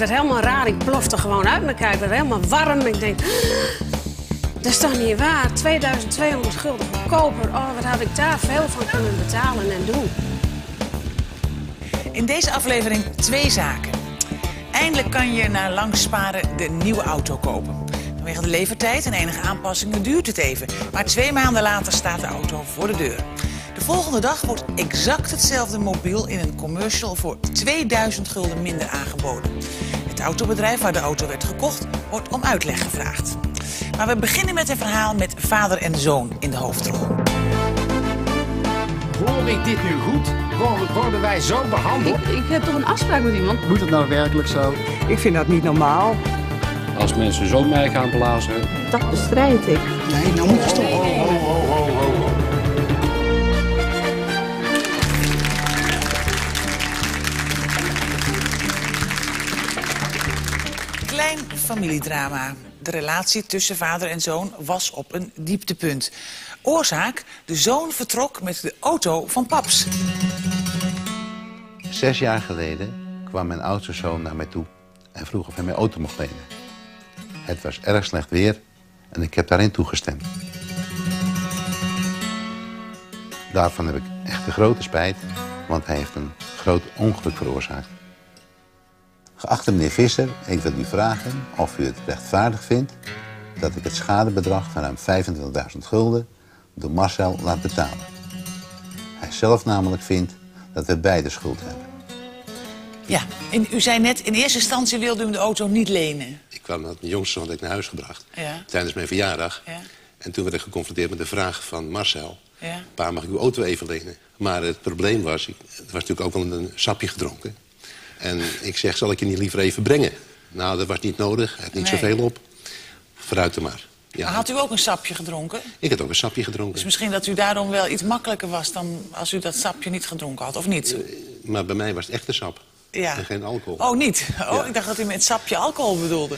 werd helemaal raar. Ik plofte gewoon uit elkaar. Ik werd helemaal warm. Ik denk, dat is toch niet waar? 2200 gulden goedkoper. Oh, wat had ik daar veel van kunnen betalen en doen. In deze aflevering twee zaken. Eindelijk kan je na lang sparen de nieuwe auto kopen. Vanwege de levertijd en enige aanpassingen duurt het even. Maar twee maanden later staat de auto voor de deur. De volgende dag wordt exact hetzelfde mobiel in een commercial voor 2000 gulden minder aangeboden. Het autobedrijf waar de auto werd gekocht wordt om uitleg gevraagd. Maar we beginnen met een verhaal met vader en zoon in de hoofdrol. Hoor ik dit nu goed? Worden, worden wij zo behandeld? Ik, ik heb toch een afspraak met iemand? Moet het nou werkelijk zo? Ik vind dat niet normaal. Als mensen zo mij gaan blazen. Dat bestrijd ik. Nee, nou moet je stoppen. Familiedrama. De relatie tussen vader en zoon was op een dieptepunt. Oorzaak, de zoon vertrok met de auto van paps. Zes jaar geleden kwam mijn oudste zoon naar mij toe en vroeg of hij mijn auto mocht lenen. Het was erg slecht weer en ik heb daarin toegestemd. Daarvan heb ik echt een grote spijt, want hij heeft een groot ongeluk veroorzaakt. Geachte meneer Visser, ik wil u vragen of u het rechtvaardig vindt dat ik het schadebedrag van ruim 25.000 gulden door Marcel laat betalen. Hij zelf namelijk vindt dat we beide schuld hebben. Ja, en u zei net, in eerste instantie wilde u hem de auto niet lenen. Ik kwam met mijn jongste zoon had ik naar huis gebracht Ja. tijdens mijn verjaardag. Ja. En toen werd ik geconfronteerd met de vraag van Marcel... Ja. Pa, mag ik uw auto even lenen? Maar het probleem was, ik, het was natuurlijk ook wel een sapje gedronken. En ik zeg, zal ik je niet liever even brengen? Nou, dat was niet nodig, had niet Nee. zoveel op. Vooruit er maar. Ja, Maar had u ook een sapje gedronken? Ik had ook een sapje gedronken. Dus misschien dat u daarom wel iets makkelijker was dan als u dat sapje niet gedronken had, of niet? Maar bij mij was het echt een sap. Ja. En geen alcohol. Oh, niet? Oh, Ja. ik dacht dat u met sapje alcohol bedoelde.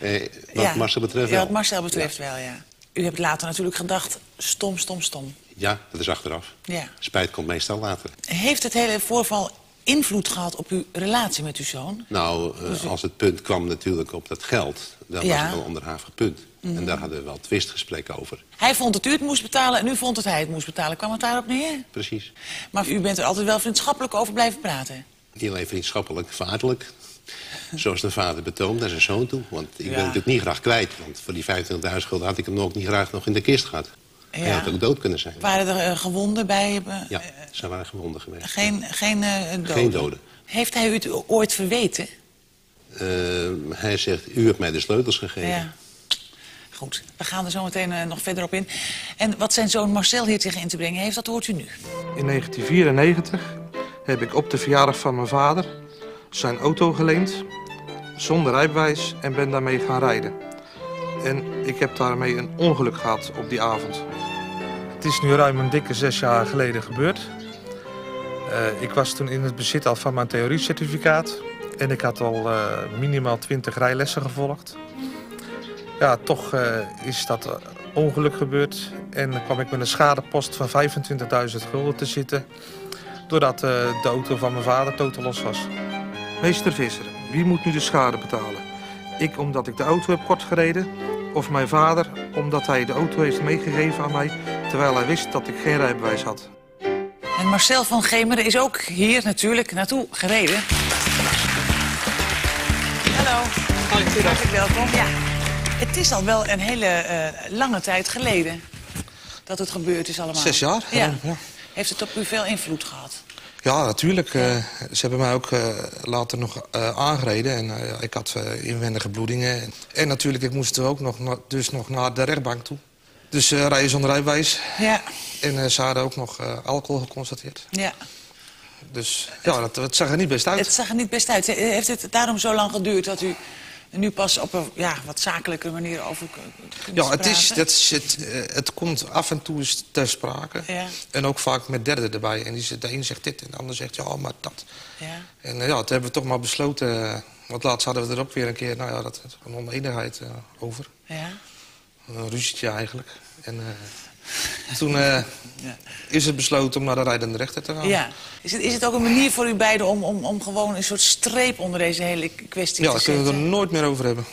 Eh, wat Ja. Marcel betreft Ja, wel. wat Marcel betreft wel, ja. U hebt later natuurlijk gedacht, stom, stom, stom. Ja, dat is achteraf. Ja. Spijt komt meestal later. Heeft het hele voorval invloed gehad op uw relatie met uw zoon? Nou, eh, als het punt kwam natuurlijk op dat geld... dan Ja. was het wel een onderhavig punt. En daar hadden we wel twistgesprekken over. Hij vond dat u het moest betalen en u vond dat hij het moest betalen. Kwam het daarop neer? Precies. Maar u bent er altijd wel vriendschappelijk over blijven praten. Niet alleen vriendschappelijk, vaderlijk. Zoals de vader betoomt naar zijn zoon toe. Want ik Ja. ben natuurlijk niet graag kwijt. Want voor die 25.000 gulden had ik hem ook niet graag nog in de kist gehad. Hij had ook dood kunnen zijn. Waren er eh, gewonden bij? eh, Ja, ze waren gewonden geweest. Geen, geen, eh, doden. Geen doden. Heeft hij u het ooit verweten? Eh, hij zegt, u hebt mij de sleutels gegeven. Ja. Goed, we gaan er zo meteen nog verder op in. En wat zijn zoon Marcel hier tegen in te brengen heeft, dat hoort u nu. In 1994 heb ik op de verjaardag van mijn vader zijn auto geleend, zonder rijbewijs en ben daarmee gaan rijden. En ik heb daarmee een ongeluk gehad op die avond. Het is nu ruim een dikke zes jaar geleden gebeurd. Eh, ik was toen in het bezit al van mijn theoriecertificaat en ik had al eh, minimaal 20 rijlessen gevolgd. Ja, toch eh, is dat ongeluk gebeurd en kwam ik met een schadepost van 25.000 gulden te zitten doordat de auto van mijn vader totaal los was. Meester Visser, wie moet nu de schade betalen? Ik omdat ik de auto heb kort gereden of mijn vader omdat hij de auto heeft meegegeven aan mij terwijl hij wist dat ik geen rijbewijs had? En Marcel van Gemeren is ook hier natuurlijk naartoe gereden. Hallo. Hartelijk welkom. Ja. Het is al wel een hele eh, lange tijd geleden dat het gebeurd is allemaal. Zes jaar? Ja. Ja. Heeft het op u veel invloed gehad? Ja, natuurlijk. eh, ze hebben mij ook eh, later nog eh, aangereden. En eh, ik had eh, inwendige bloedingen. En natuurlijk, ik moest er ook nog, dus nog naar de rechtbank toe. Dus eh, rijden zonder rijbewijs. Ja. En eh, ze hadden ook nog eh, alcohol geconstateerd. ja. Dus ja, dat, dat zag er niet best uit. Het zag er niet best uit. Heeft het daarom zo lang geduurd dat u nu pas op een ja, wat zakelijke manier over kunt Ja, het, is, dat is, het, eh, het komt af en toe eens ter sprake. Ja. En ook vaak met derden erbij. En die, de een zegt dit en de ander zegt ja, maar dat. Ja. En eh, ja, toen hebben we toch maar besloten... eh, want laatst hadden we er ook weer een keer, nou ja, dat, een oneenigheid eh, over. Ja. Een ruzietje eigenlijk. En eh, Toen eh, is het besloten om naar de rijdende rechter te gaan. Ja. Is het, is het ook een manier voor u beiden om, om, om gewoon een soort streep onder deze hele kwestie Ja, te daar kunnen we zetten? er nooit meer over hebben.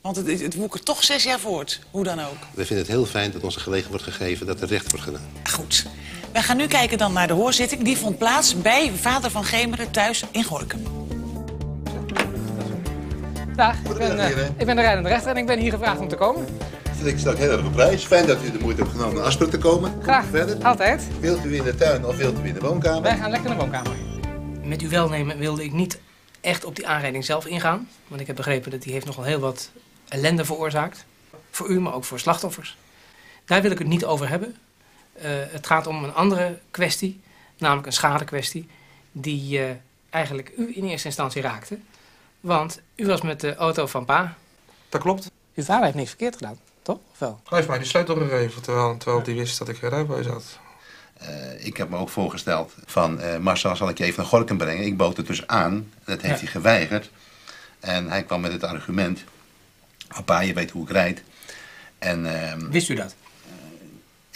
Want het, het woekert toch zes jaar voort, hoe dan ook. We vinden het heel fijn dat ons gelegen wordt gegeven dat er recht wordt gedaan. Goed. Wij gaan nu kijken dan naar de hoorzitting. Die vond plaats bij vader van Gemeren thuis in Gorkum. Dag, ik ben, eh, ik ben de rijdende rechter en ik ben hier gevraagd om te komen. Ik stel heel erg op prijs. Fijn dat u de moeite hebt genomen naar Asper te komen. Graag, Verder. altijd. Wilt u in de tuin of wilt u in de woonkamer? Wij gaan lekker naar de woonkamer. Met uw welnemen wilde ik niet echt op die aanrijding zelf ingaan. Want ik heb begrepen dat die heeft nogal heel wat ellende veroorzaakt. Voor u, maar ook voor slachtoffers. Daar wil ik het niet over hebben. Eh, het gaat om een andere kwestie, namelijk een schadekwestie, die eh, eigenlijk u in eerste instantie raakte. Want u was met de auto van pa. Dat klopt. Uw vader heeft niks verkeerd gedaan, toch? Of wel? Hij heeft mij die sleutel gegeven, terwijl, terwijl hij wist dat ik geen rijbewijs had. Eh, ik heb me ook voorgesteld van eh, Marcel, zal ik je even naar Gorkum brengen? Ik bood het dus aan. Dat heeft Ja. hij geweigerd. En hij kwam met het argument. Papa, je weet hoe ik rijd. En ehm, Wist u dat?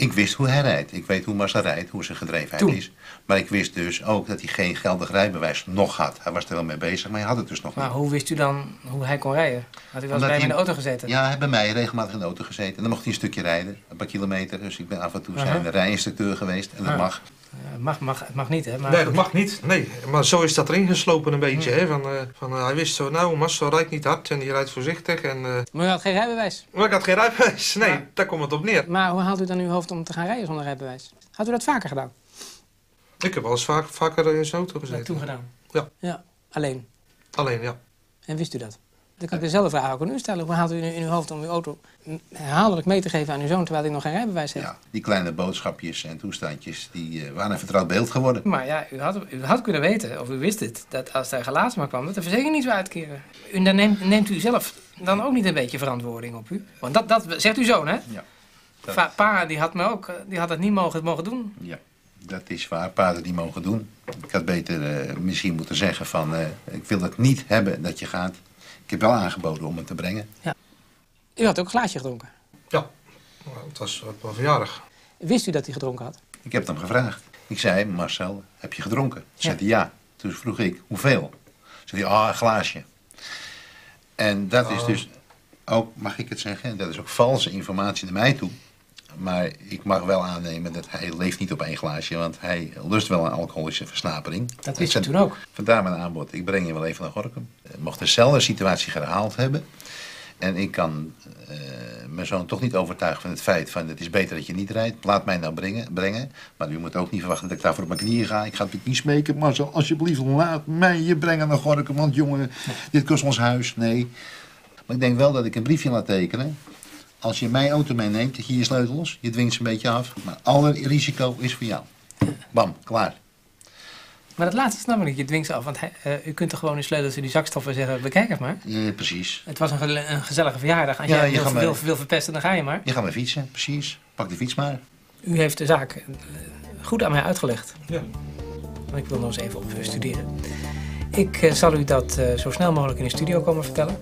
Ik wist hoe hij rijdt. Ik weet hoe Marcel rijdt, hoe zijn gedrevenheid Toen. is. Maar ik wist dus ook dat hij geen geldig rijbewijs nog had. Hij was er wel mee bezig, maar hij had het dus nog Maar niet. hoe wist u dan hoe hij kon rijden? Had u wel eens bij hem in de auto gezeten? Ja, hij heeft bij mij regelmatig in de auto gezeten. En dan mocht hij een stukje rijden, een paar kilometer. Dus ik ben af en toe zijn Aha. rijinstructeur geweest. En dat Ah. mag. Eh, mag, mag, het mag niet, hè? Maar Nee, dat mag niet. Nee, maar zo is dat erin geslopen een beetje. Hè? Van, eh, van, eh, hij wist zo, nou, Marcel rijdt niet hard en die rijdt voorzichtig. En, eh, Maar u had geen rijbewijs. maar ik had geen rijbewijs. Nee, daar komt het op neer. Maar hoe haalt u dan uw hoofd om te gaan rijden zonder rijbewijs? Had u dat vaker gedaan? Ik heb wel eens vaak, vaker in zijn auto Dat gezeten. toen gedaan? Ja. Ja, alleen. Alleen, ja. En wist u dat? Dan kan ik dezelfde vraag ook aan u stellen. Hoe haalt u in, in uw hoofd om uw auto herhaaldelijk mee te geven aan uw zoon... terwijl hij nog geen rijbewijs heeft? Ja, die kleine boodschapjes en toestandjes, die eh, waren een vertrouwd beeld geworden. Maar ja, u had, u had kunnen weten, of u wist het... dat als er gelaatsmaak kwam, dat de verzekering niet zou uitkeren. En dan neemt, neemt u zelf dan ook niet een beetje verantwoording op u? Want dat, dat zegt uw zoon, hè? Ja. Dat- Pa, die had, me ook, eh, die had het niet mogen, mogen doen. Ja, dat is waar. Paarden die mogen doen. Ik had beter eh, misschien moeten zeggen van, eh, ik wil het niet hebben dat je gaat. Ik heb wel aangeboden om het te brengen. U had ook een glaasje gedronken. Ja, Maar het was op mijn verjaardag. Wist u dat hij gedronken had? Ik heb het hem gevraagd. Ik zei, Marcel, heb je gedronken? Zei hij ja. Toen vroeg ik, hoeveel? Zei hij, ah, een glaasje. En dat is dus ook, mag ik het zeggen, dat is ook valse informatie naar mij toe. Maar ik mag wel aannemen dat hij leeft niet op één glaasje, want hij lust wel een alcoholische versnapering. Dat wist toen ook. Vandaar mijn aanbod, ik breng je wel even naar Gorkum. Eh, Mocht dezelfde situatie herhaald hebben en ik kan eh, mijn zoon toch niet overtuigen van het feit van het is beter dat je niet rijdt, laat mij nou brengen. brengen. Maar u moet ook niet verwachten dat ik daarvoor op mijn knieën ga. Ik ga natuurlijk niet smeken, maar zo, alsjeblieft laat mij je brengen naar Gorkum, want jongen, dit kost ons huis. Nee. Maar ik denk wel dat ik een briefje laat tekenen. Als je mijn auto meeneemt, hier je sleutels, je dwingt ze een beetje af. Maar alle risico is voor jou. Bam, klaar. Maar dat laatste snap ik niet. Je dwingt ze af. Want hij- eh, u kunt toch gewoon uw sleutels in die zak stoppen en zeggen... bekijk het maar. Ja, precies. Het was een, gezellige verjaardag. Als Ja, jij je wil, wil, wil verpesten, dan ga je maar. Je gaat maar fietsen, precies. Pak de fiets maar. U heeft de zaak eh, goed aan mij uitgelegd. Ja. Maar ik wil nog eens even op eh, studeren. Ik zal u dat zo snel mogelijk in de studio komen vertellen.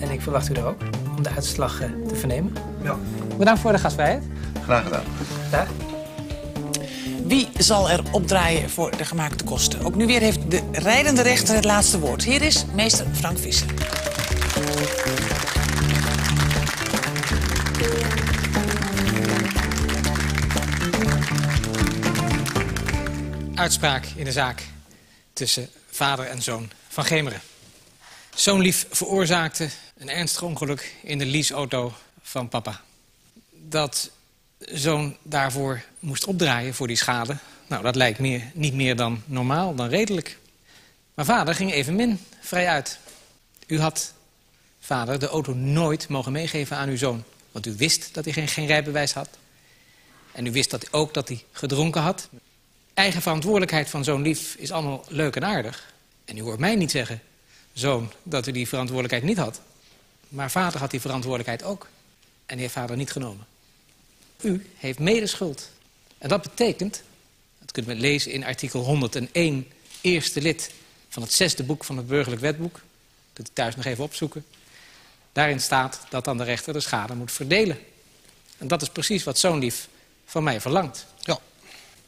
En ik verwacht u daar ook om de uitslag eh, te vernemen. Ja. Bedankt voor de gastvrijheid. Graag gedaan. Dag. Wie zal er opdraaien voor de gemaakte kosten? Ook nu weer heeft de rijdende rechter het laatste woord. Hier is meester Frank Visser. Uitspraak in de zaak tussen vader en zoon van Gemeren. Zoonlief veroorzaakte een ernstig ongeluk in de leaseauto van papa. Dat zoon daarvoor moest opdraaien voor die schade... nou, dat lijkt meer, niet meer dan normaal, dan redelijk. Maar vader ging evenmin vrij uit. U had, vader, de auto nooit mogen meegeven aan uw zoon. Want u wist dat hij geen, rijbewijs had. En u wist dat, ook dat hij gedronken had. Eigen verantwoordelijkheid van zo'n lief is allemaal leuk en aardig. En u hoort mij niet zeggen, zoon, dat u die verantwoordelijkheid niet had. Maar vader had die verantwoordelijkheid ook. En die heeft vader niet genomen. U heeft medeschuld. En dat betekent, dat kunt u lezen in artikel 101, eerste lid van het zesde boek van het burgerlijk wetboek. Dat u thuis nog even opzoeken. Daarin staat dat dan de rechter de schade moet verdelen. En dat is precies wat zo'n lief van mij verlangt. Ja.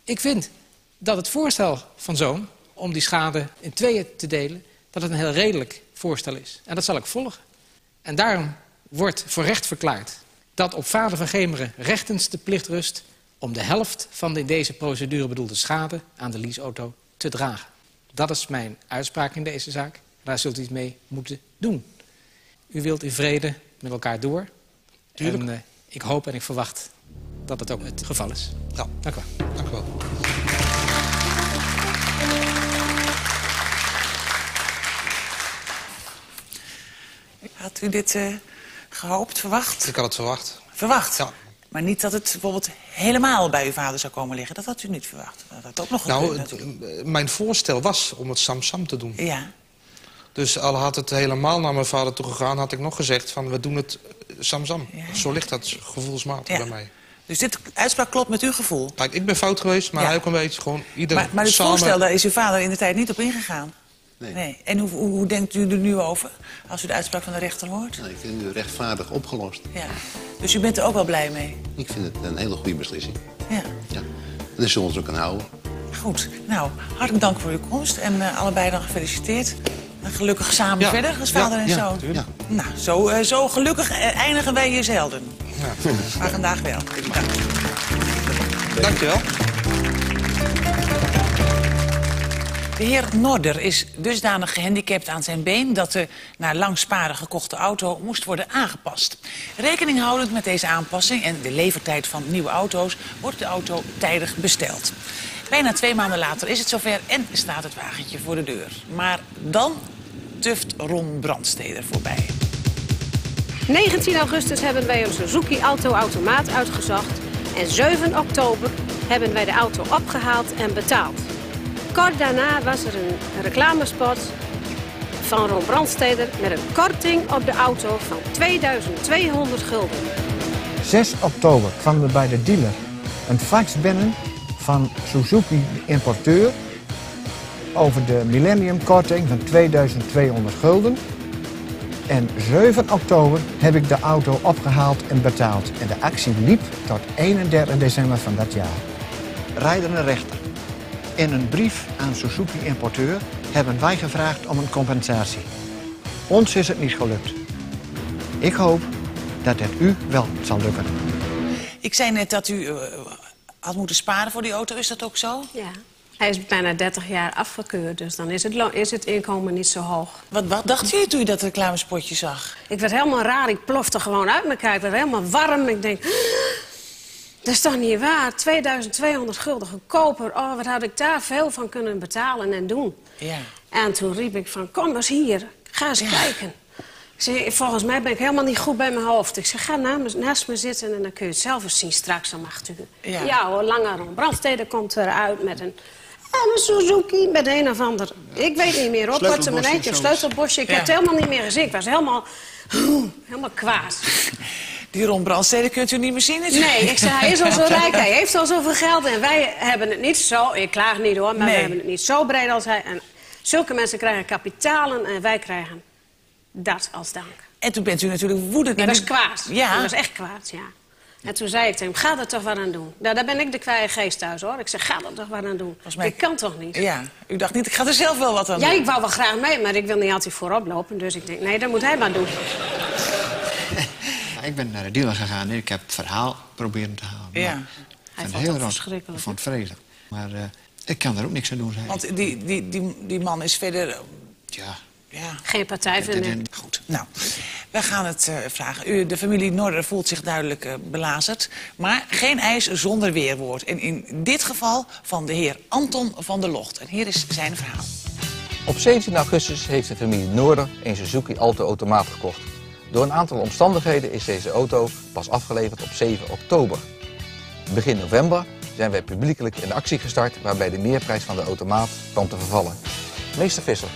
Ik vind dat het voorstel van Zoon om die schade in tweeën te delen... dat het een heel redelijk voorstel is. En dat zal ik volgen. En daarom wordt voor recht verklaard dat op vader van Gemeren rechtens de plicht rust... om de helft van de in deze procedure bedoelde schade aan de leaseauto te dragen. Dat is mijn uitspraak in deze zaak. Daar zult u iets mee moeten doen. U wilt in vrede met elkaar door. Tuurlijk. En eh, ik hoop en ik verwacht dat het ook het geval is. Ja. Dank u wel. Dank u wel. Had u dit eh, gehoopt, verwacht? Ik had het verwacht. Verwacht? Ja. Maar niet dat het bijvoorbeeld helemaal bij uw vader zou komen liggen. Dat had u niet verwacht. Dat had ook nog Nou, het, eh, mijn voorstel was om het Samsam te doen. Ja, Dus al had het helemaal naar mijn vader toe gegaan... had ik nog gezegd van we doen het eh, Samsam. Ja. Zo ligt dat gevoelsmatig Ja. bij mij. dus dit uitspraak klopt met uw gevoel. Kijk, ik ben fout geweest, maar Ja. hij ook een beetje. Gewoon ieder Maar, maar het samen... voorstel, daar is uw vader in de tijd niet op ingegaan. Nee. En hoe, hoe, denkt u er nu over, als u de uitspraak van de rechter hoort? Nou, ik vind het nu rechtvaardig opgelost. Ja. Dus u bent er ook wel blij mee? Ik vind het een hele goede beslissing. Ja. Ja. En daar zullen we ons ook aan houden. Goed. Nou, hartelijk dank voor uw komst. En eh, allebei dan gefeliciteerd. En gelukkig samen Ja. verder als Ja, vader en ja, zoon. tuurlijk. Nou, zo, eh, zo gelukkig eh, eindigen wij hier zelden. Maar vandaag wel. Dank. Dankjewel. De heer Norder is dusdanig gehandicapt aan zijn been... dat de naar langsparen gekochte auto moest worden aangepast. Rekening houdend met deze aanpassing en de levertijd van nieuwe auto's... wordt de auto tijdig besteld. Bijna twee maanden later is het zover en staat het wagentje voor de deur. Maar dan tuft Ron Brandsteder voorbij. 19 augustus hebben wij een Suzuki Auto Automaat uitgezocht. En 7 oktober hebben wij de auto opgehaald en betaald. Kort daarna was er een reclamespot van Ron Brandsteder... met een korting op de auto van 2200 gulden. 6 oktober kwamen we bij de dealer een fax binnen van Suzuki de importeur over de Millennium korting van 2200 gulden. En 7 oktober heb ik de auto opgehaald en betaald. En de actie liep tot 31 december van dat jaar. Rijdende rechter. In een brief aan Suzuki importeur hebben wij gevraagd om een compensatie. Ons is het niet gelukt. Ik hoop dat het u wel zal lukken. Ik zei net dat u eh, had moeten sparen voor die auto. Is dat ook zo? Ja. Hij is bijna 30 jaar afgekeurd, dus dan is het, is het inkomen niet zo hoog. Wat, wat dacht u toen u dat reclamespotje zag? Ik werd helemaal raar, ik plofte gewoon uit elkaar. Ik werd helemaal warm. Ik denk, dat is toch niet waar? 2200 gulden goedkoper. Oh, wat had ik daar veel van kunnen betalen en doen. Ja. En toen riep ik van, kom eens hier, ga eens kijken. Ik zei, volgens mij ben ik helemaal niet goed bij mijn hoofd. Ik zeg, ga naast me zitten en dan kun je het zelf eens zien straks om acht uur. Ja. Ja, hoor, Lange Ron Brandstede komt eruit met een... En een Suzuki met een of ander... Ik weet niet meer. Sleutelbosje Portemonneetje sleutelbosje. Ik Ja. heb het helemaal niet meer gezien. Ik was helemaal... Helemaal kwaad. Die Ron Brandstede kunt u niet meer zien natuurlijk. Nee, ik zei, hij is al zo rijk, hij heeft al zoveel geld... en wij hebben het niet zo, ik klaag niet hoor... maar Nee. we hebben het niet zo breed als hij. En zulke mensen krijgen kapitalen en wij krijgen dat als dank. En toen bent u natuurlijk woedend. Ik was die- kwaad. Ja. Ik was echt kwaad, ja. En toen zei ik tegen hem, ga er toch wat aan doen. Nou, daar ben ik de kwaaie geest thuis, hoor. Ik zeg, ga er toch wat aan doen. Mij- Ik kan toch niet? Ja, u dacht niet, ik ga er zelf wel wat aan Ja, doen. ik wou wel graag mee, maar ik wil niet altijd voorop lopen. Dus ik denk, nee, dat moet hij maar doen. Ik ben naar de dealer gegaan en ik heb het verhaal proberen te halen. Ja. Hij vond het verschrikkelijk, Ik vond het vreselijk. Maar eh, ik kan er ook niks aan doen, zei. Want die, die, die, die man is verder... Ja, Ja, Geen partij vinden. goed. Nou, wij gaan het eh, vragen. U, de familie Norder voelt zich duidelijk eh, belazerd. Maar geen eis zonder weerwoord. En in dit geval van de heer Anton van der Locht. En hier is zijn verhaal. Op 17 augustus heeft de familie Noorder een Suzuki Alto automaat gekocht. Door een aantal omstandigheden is deze auto pas afgeleverd op 7 oktober. Begin november zijn wij publiekelijk een actie gestart waarbij de meerprijs van de automaat kwam te vervallen. Meester Visser,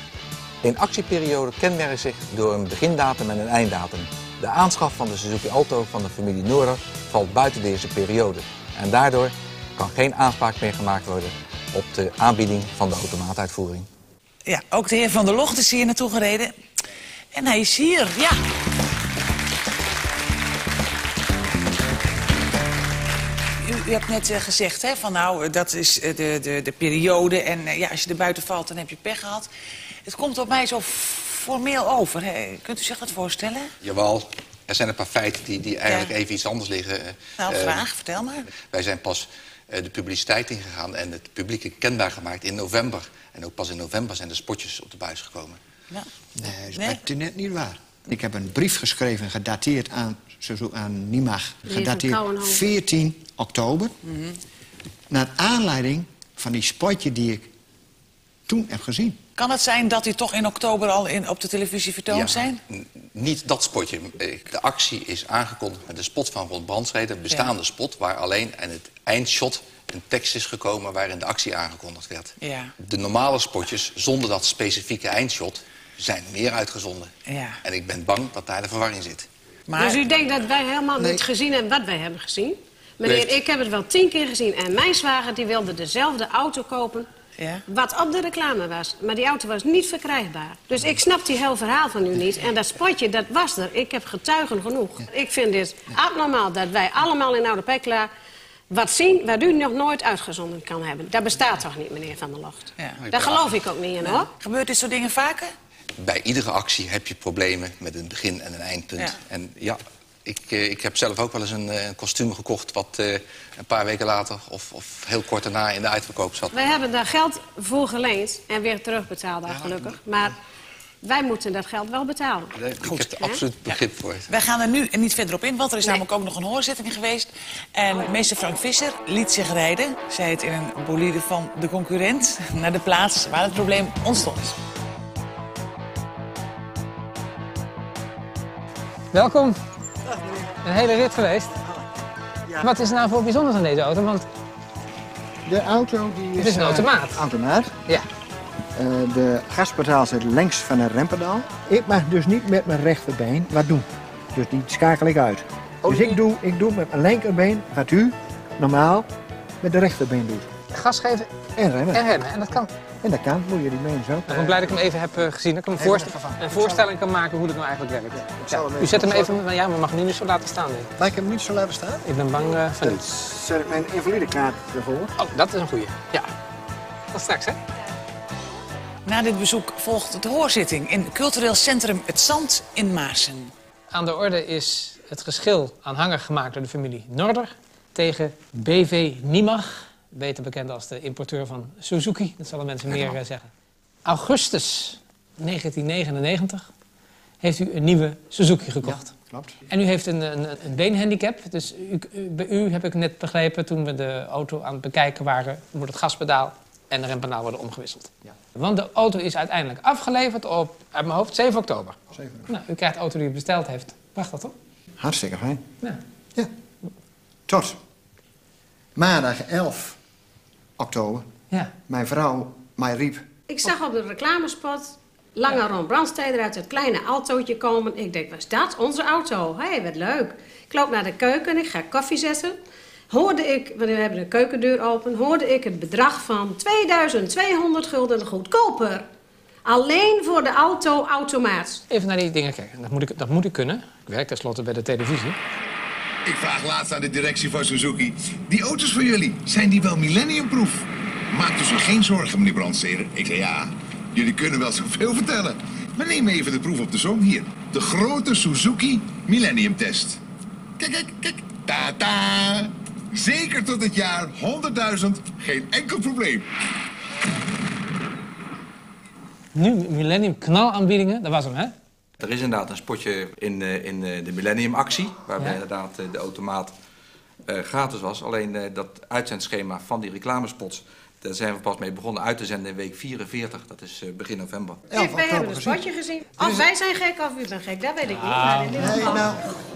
een actieperiode kenmerkt zich door een begindatum en een einddatum. De aanschaf van de Suzuki Alto van de familie Noorder valt buiten deze periode. En daardoor kan geen aanspraak meer gemaakt worden op de aanbieding van de automaatuitvoering. Ja, ook de heer van der Locht is hier naartoe gereden. En hij is hier, ja. U, u hebt net eh, gezegd, hè, van nou, eh, dat is eh, de, de, de periode... en ja, als je er buiten valt, dan heb je pech gehad. Het komt op mij zo formeel over. Hè. Kunt u zich dat voorstellen? Jawel, er zijn een paar feiten die, die eigenlijk Ja. even iets anders liggen. Nou, graag, vertel maar. Wij zijn pas de publiciteit ingegaan en het publiek kenbaar gemaakt in november. En ook pas in november zijn de spotjes op de buis gekomen. Ja. Nee, dat is Nee? net niet waar. Ik heb een brief geschreven, gedateerd aan, aan NIMAG. Gedateerd Kouwenhoven. 14 oktober. Naar aanleiding van die spotje die ik toen heb gezien. Kan het zijn dat die toch in oktober al in, op de televisie vertoond Ja, zijn? Niet dat spotje. De actie is aangekondigd met een spot van Ron Brandstede. Een bestaande spot waar alleen in het eindshot een tekst is gekomen... waarin de actie aangekondigd werd. Ja. De normale spotjes, zonder dat specifieke eindshot... zijn meer uitgezonden. Ja. En ik ben bang dat daar de verwarring zit. Maar Dus u denkt dat wij helemaal niet gezien hebben wat wij hebben gezien? Meneer, ik heb het wel tien keer gezien. En mijn zwager die wilde dezelfde auto kopen Ja. wat op de reclame was. Maar die auto was niet verkrijgbaar. Dus ik snap die heel verhaal van u niet. En dat spotje, dat was er. Ik heb getuigen genoeg. Ik vind dit abnormaal dat wij allemaal in Oude Pekela... wat zien wat u nog nooit uitgezonden kan hebben. Dat bestaat toch niet, meneer Van der Locht? Ja. Daar geloof ik ook niet in, hoor. Gebeurt dit soort dingen vaker? Bij iedere actie heb je problemen met een begin- en een eindpunt. Ja. En ja, ik, eh, ik heb zelf ook wel eens een, eh, een kostuum gekocht... wat eh, een paar weken later of, of heel kort daarna in de uitverkoop zat. Wij hebben daar geld voor geleend en weer terugbetaald, daar, gelukkig. Maar wij moeten dat geld wel betalen. Ik heb er absoluut begrip voor. Wij gaan er nu niet verder op in, want er is namelijk ook nog een hoorzitting geweest. En meester Frank Visser liet zich rijden, zei het in een bolide van de concurrent... naar de plaats waar het probleem ontstond. Welkom. Een hele rit geweest. Wat is er nou voor bijzonders aan deze auto? Want De auto die is... Het is een eh, automaat. automaat. ja, Eh, de gaspedaal zit links van een rempedaal. Ik mag dus niet met mijn rechterbeen wat doen. Dus die schakel ik uit. Oh, dus ik doe, ik doe met mijn linkerbeen wat u normaal met de rechterbeen doet. gas geven En remmen. en remmen. En dat kan. En dat kan, moet je die been zo. Ik ben blij dat ik hem even heb eh, gezien. Dat ik hem voorst- een voorstelling kan maken hoe het nou eigenlijk werkt. zal Ja. hem U zet hem even... maar Ja, maar mag hem niet zo laten staan. denk ik. Laat ik hem niet zo laten staan? Ik ben bang eh, van Dan niet. zet ik mijn invalidekaart ervoor. Oh, dat is een goeie. Ja. Dat straks, hè? Na dit bezoek volgt de hoorzitting in cultureel centrum Het Zand in Maarsen. Aan de orde is het geschil aanhangig gemaakt door de familie Norder tegen BV Nimag, beter bekend als de importeur van Suzuki. Dat zullen mensen meer eh, zeggen. Augustus 1999 heeft u een nieuwe Suzuki gekocht. Klopt. En u heeft een, een, een beenhandicap. Dus u, u- bij u heb ik net begrepen, toen we de auto aan het bekijken waren, moet het gaspedaal en de rempedaal worden omgewisseld. Ja. Want de auto is uiteindelijk afgeleverd op, uit mijn hoofd, 7 oktober. Zeker. Nou, u krijgt de auto die u besteld heeft. Wacht dat op? Hartstikke fijn. Ja. Ja. Tot maandag 11 oktober. Ja. Mijn vrouw mij riep. Ik zag op de reclamespot Lange Ron Brandsteder uit het kleine autootje komen. Ik denk, wat is dat? Onze auto. Hé, hey, wat leuk. Ik loop naar de keuken, ik ga koffie zetten. Hoorde ik, want we hebben de keukendeur open, hoorde ik het bedrag van 2200 gulden goedkoper. Alleen voor de auto-automaat. Even naar die dingen kijken. Dat moet ik, dat moet ik kunnen. Ik werk tenslotte bij de televisie. Ik vraag laatst aan de directie van Suzuki. Die auto's van jullie, zijn die wel millenniumproof? Maak dus geen zorgen, meneer Brandsteder. Ik zei ja, jullie kunnen wel zoveel vertellen. Maar neem even de proef op de som hier. De grote Suzuki Millennium Test. Kijk, kijk, kijk. Ta-ta. Zeker tot het jaar 100.000. Geen enkel probleem. Nu Millennium knalaanbiedingen, dat was hem, hè? Er is inderdaad een spotje in, eh, in eh, de Millennium actie, waarbij Ja. inderdaad eh, de automaat eh, gratis was. Alleen eh, dat uitzendschema van die reclamespots, daar zijn we pas mee begonnen uit te zenden in week 44. Dat is eh, begin november. Kijk, wij hebben een spotje gezien. Of wij zijn gek of u bent gek, dat weet ik niet. Maar dit Nee, nou,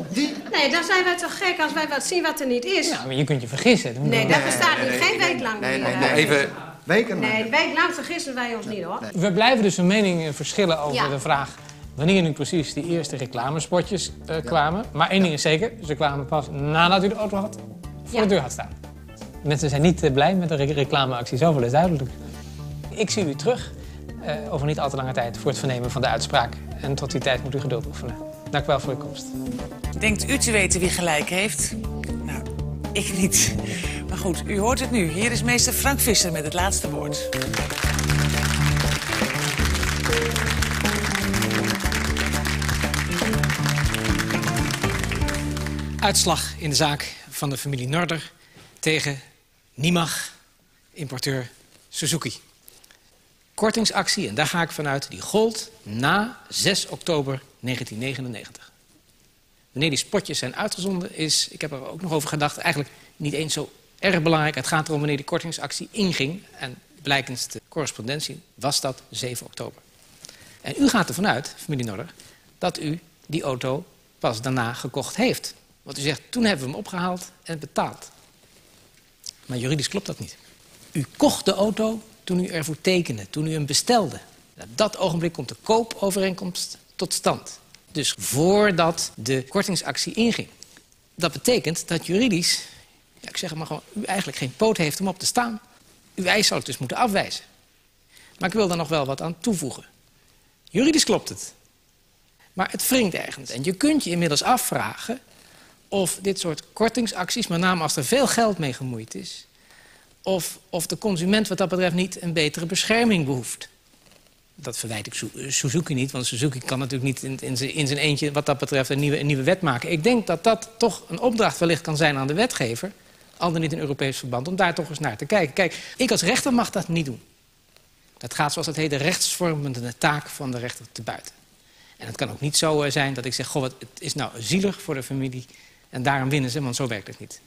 die... Nee, dan zijn wij toch gek als wij wat zien wat er niet is. Ja, maar je kunt je vergissen. Dat moet Nee, wel- dat bestaat niet. Geen week lang nee, meer. nee, even, Weken Nee, een week lang vergissen wij ons niet hoor. We blijven dus van mening verschillen over Ja. de vraag wanneer nu precies die eerste reclamespotjes eh, kwamen. Maar één ding is zeker, ze kwamen pas nadat u de auto had voor Ja. de deur had staan. Mensen zijn niet eh, blij met de re- reclameactie, zoveel is duidelijk. Ik zie u terug eh, over niet al te lange tijd voor het vernemen van de uitspraak. En tot die tijd moet u geduld oefenen. Dank u wel voor uw komst. Denkt u te weten wie gelijk heeft? Nou, Ik niet. Maar goed, u hoort het nu. Hier is meester Frank Visser met het laatste woord. Uitslag in de zaak van de familie Norder tegen Nimag, importeur Suzuki. Kortingsactie, en daar ga ik vanuit, die gold na 6 oktober 1999. Wanneer die spotjes zijn uitgezonden is, ik heb er ook nog over gedacht... eigenlijk niet eens zo erg belangrijk. Het gaat erom wanneer die kortingsactie inging. En blijkens de correspondentie was dat 7 oktober. En u gaat ervan uit, familie Norder, dat u die auto pas daarna gekocht heeft. Want u zegt, toen hebben we hem opgehaald en betaald. Maar juridisch klopt dat niet. U kocht de auto toen u ervoor tekende, toen u hem bestelde. Op dat ogenblik komt de koopovereenkomst tot stand. Dus voordat de kortingsactie inging. Dat betekent dat juridisch, ik zeg het maar gewoon, u eigenlijk geen poot heeft om op te staan. Uw eis zou het dus moeten afwijzen. Maar ik wil daar nog wel wat aan toevoegen. Juridisch klopt het. Maar het wringt ergens. En je kunt je inmiddels afvragen of dit soort kortingsacties, met name als er veel geld mee gemoeid is... of, of de consument wat dat betreft niet een betere bescherming behoeft. Dat verwijt ik Suzuki niet, want Suzuki kan natuurlijk niet in, in, zijn, eentje... wat dat betreft een nieuwe, nieuwe wet maken. Ik denk dat dat toch een opdracht wellicht kan zijn aan de wetgever... al dan niet in Europees verband, om daar toch eens naar te kijken. Kijk, ik als rechter mag dat niet doen. Dat gaat zoals het heet de rechtsvormende taak van de rechter te buiten. En het kan ook niet zo eh, zijn dat ik zeg... goh, het is nou zielig voor de familie en daarom winnen ze, want zo werkt het niet.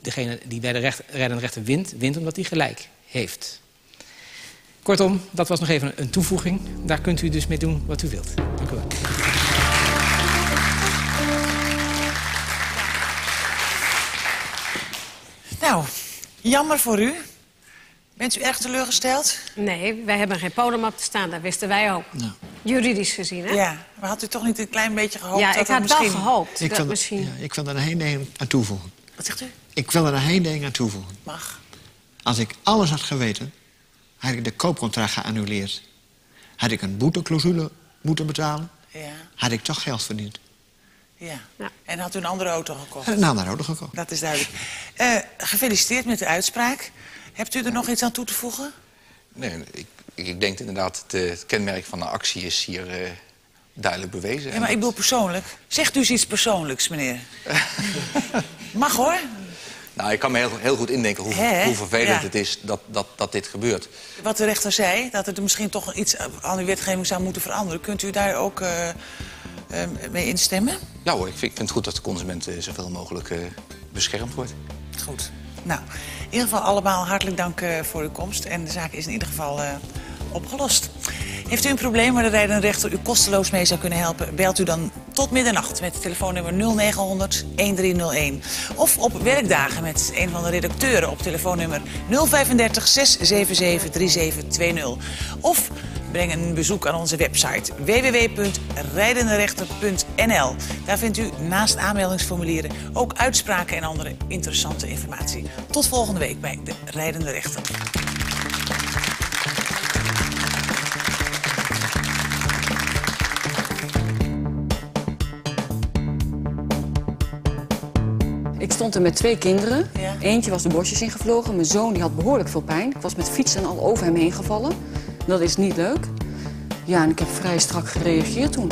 degene die bij de recht, reddende rechter wint, wint omdat hij gelijk heeft. Kortom, dat was nog even een toevoeging. Daar kunt u dus mee doen wat u wilt. Dank u wel. Nou, jammer voor u. Bent u erg teleurgesteld? Nee, wij hebben geen podium op te staan. Dat wisten wij ook. Juridisch gezien, hè? Ja, maar had u toch niet een klein beetje gehoopt Ja, dat ik er had misschien... wel gehoopt. Ik dat wil, misschien... ja, ik wil er een ding aan toevoegen. Wat zegt u? Ik wil er een ding aan toevoegen. Mag. Als ik alles had geweten, had ik de koopcontract geannuleerd. Had ik een boeteclausule moeten betalen, Ja, had ik toch geld verdiend. ja. En had u een andere auto gekocht? Had ik een andere auto gekocht. Dat is duidelijk. Eh, gefeliciteerd met de uitspraak. Hebt u er nog iets aan toe te voegen? Nee, ik, ik denk inderdaad, het, eh, het kenmerk van de actie is hier eh, duidelijk bewezen. Ja, maar ik bedoel persoonlijk. Zegt u eens iets persoonlijks, meneer. Mag hoor. Nou, ik kan me heel, heel goed indenken hoe, hoe vervelend Ja. het is dat, dat, dat dit gebeurt. Wat de rechter zei, dat er misschien toch iets aan uw wetgeving zou moeten veranderen. Kunt u daar ook eh, mee instemmen? Ja hoor, ik vind, ik vind het goed dat de consument zoveel mogelijk beschermd wordt. Goed. Nou, in ieder geval allemaal hartelijk dank voor uw komst. En de zaak is in ieder geval opgelost. Heeft u een probleem waar de rijdende rechter u kosteloos mee zou kunnen helpen? Belt u dan tot middernacht met telefoonnummer 0900 1301. Of op werkdagen met een van de redacteuren op telefoonnummer 035 677 3720. Of breng een bezoek aan onze website www.rijdenderechter.nl. Daar vindt u naast aanmeldingsformulieren ook uitspraken en andere interessante informatie. Tot volgende week bij de Rijdende Rechter. Stond er met twee kinderen. Eentje was de bosjes ingevlogen. Mijn zoon die had behoorlijk veel pijn. Ik was met fietsen al over hem heen gevallen. Dat is niet leuk. Ja, en ik heb vrij strak gereageerd toen.